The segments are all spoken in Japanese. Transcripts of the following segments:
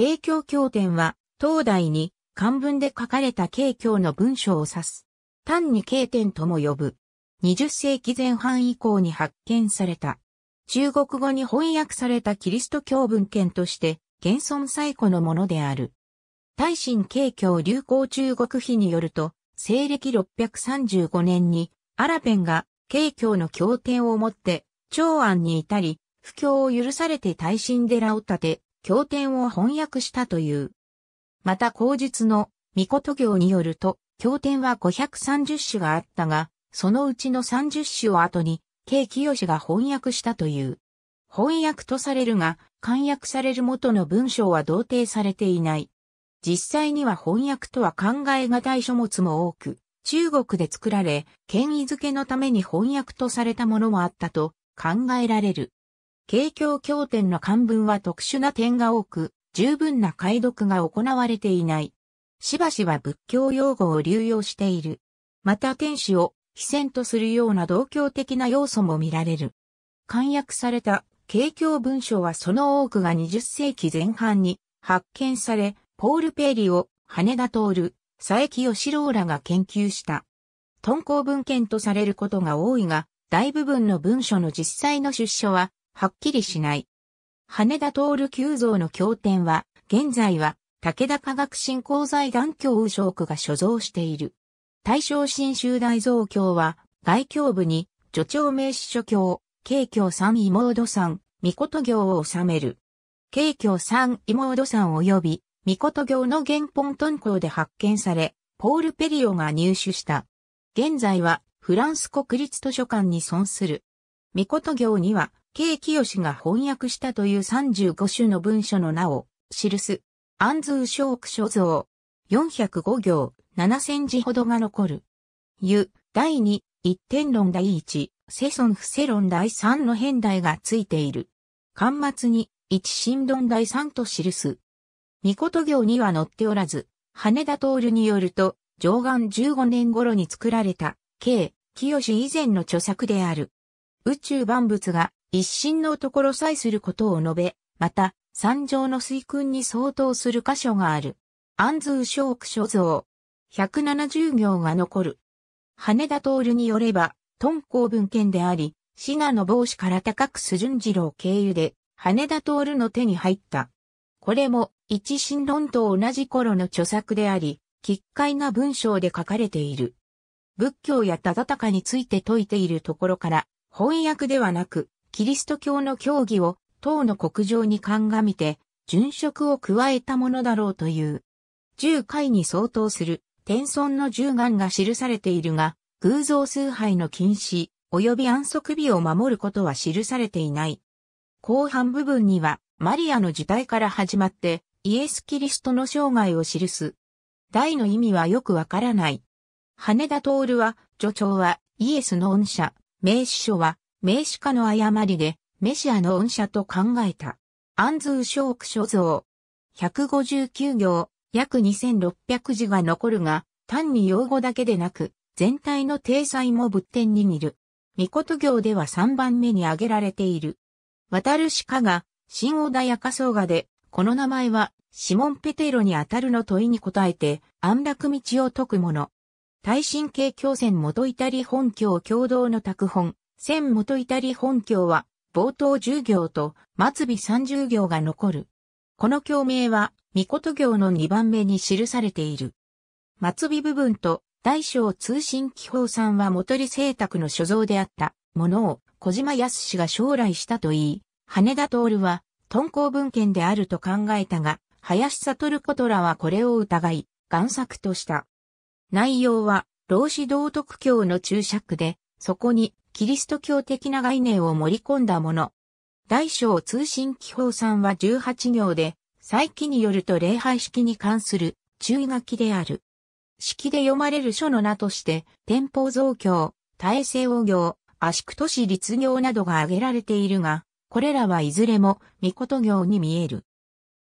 慶教経典は、東大に漢文で書かれた慶教の文章を指す。単に経典とも呼ぶ。20世紀前半以降に発見された。中国語に翻訳されたキリスト教文献として、現存最古のものである。大神慶教流行中国碑によると、西暦635年に、アラペンが慶教の経典をもって、長安に至り、布教を許されて大神寺を建て、経典を翻訳したという。また口述の御事行によると、経典は530種があったが、そのうちの30種を後に、慶清が翻訳したという。翻訳とされるが、簡約される元の文章は同定されていない。実際には翻訳とは考え難い書物も多く、中国で作られ、権威づけのために翻訳とされたものもあったと考えられる。慶教経典の漢文は特殊な点が多く、十分な解読が行われていない。しばしば仏教用語を流用している。また天使を非戦とするような同教的な要素も見られる。簡約された慶教文章はその多くが20世紀前半に発見され、ポール・ペーリを羽田徹、佐伯義郎らが研究した。敦煌文献とされることが多いが、大部分の文書の実際の出所ははっきりしない。羽田徹急増の経典は、現在は武田科学振興財団教右将区が所蔵している。大正新州大蔵経は、外境部に、助長名詞書経、慶教三妹山、御事行を収める。慶教三妹山及び、御事行の原本敦煌で発見され、ポール・ペリオが入手した。現在は、フランス国立図書館に存する。御事行には、慶清が翻訳したという35種の文書の名を記す。安通小区所蔵。405行、7000字ほどが残る。湯、第2、一点論第1、世尊不世論第3の変題がついている。端末に、一神論第3と記す。御事行には載っておらず、羽田徹によると、上岸15年頃に作られた、慶、清以前の著作である。宇宙万物が一心のところさえすることを述べ、また、三条の水訓に相当する箇所がある。安通小区所蔵。170行が残る。羽田徹によれば、敦煌文献であり、滋賀の帽子から高く須順次郎経由で、羽田徹の手に入った。これも、一神論と同じ頃の著作であり、奇怪な文章で書かれている。仏教や忠敬について説いているところから、翻訳ではなく、キリスト教の教義を唐の国上に鑑みて、殉職を加えたものだろうという。十回に相当する天孫の十願が記されているが、偶像崇拝の禁止、及び安息日を守ることは記されていない。後半部分には、マリアの受胎から始まって、イエス・キリストの生涯を記す。題の意味はよくわからない。羽田徹は、助長は、イエスの恩赦、名詞書は、名詞化の誤りで、メシアの恩赦と考えた。安通小区所蔵。159行、約2600字が残るが、単に用語だけでなく、全体の体裁も仏典に似る。御事行では3番目に挙げられている。渡る鹿が、新穏やかそうがで、この名前は、シモン・ペテロにあたるの問いに答えて、安楽道を解くもの。耐震系教船元イタリ本教共同の拓本、千元イタリ本教は、冒頭10行と末尾30行が残る。この教名は、御事行の2番目に記されている。末尾部分と大小通信機法さんは元利製託の所蔵であったものを小島康が将来したといい、羽田徹は敦煌文献であると考えたが、林悟ことらはこれを疑い、贋作とした。内容は、老子道徳教の注釈で、そこにキリスト教的な概念を盛り込んだもの。大小通信記法さんは18行で、再起によると礼拝式に関する注意書きである。式で読まれる書の名として、天保増教、大西王行、足久都市立行などが挙げられているが、これらはいずれも、御事行に見える。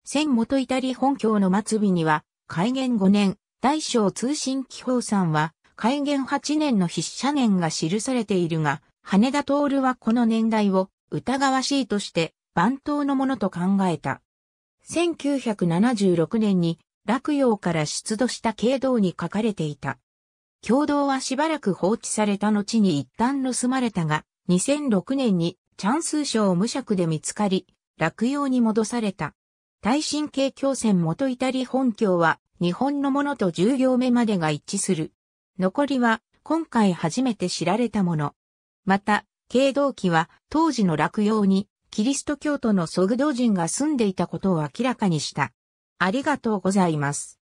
千元イタリ本教の末尾には、開元5年、大小通信記法さんは、開元8年の筆者年が記されているが、羽田徹はこの年代を疑わしいとして、番頭のものと考えた。1976年に落葉から出土した経道に書かれていた。共同はしばらく放置された後に一旦盗まれたが、2006年にチャンス賞無釈で見つかり、落葉に戻された。耐震系橋線元イタリ本橋は日本のものと10行目までが一致する。残りは今回初めて知られたもの。また、経道記は当時の落葉にキリスト教徒のソグド人が住んでいたことを明らかにした。ありがとうございます。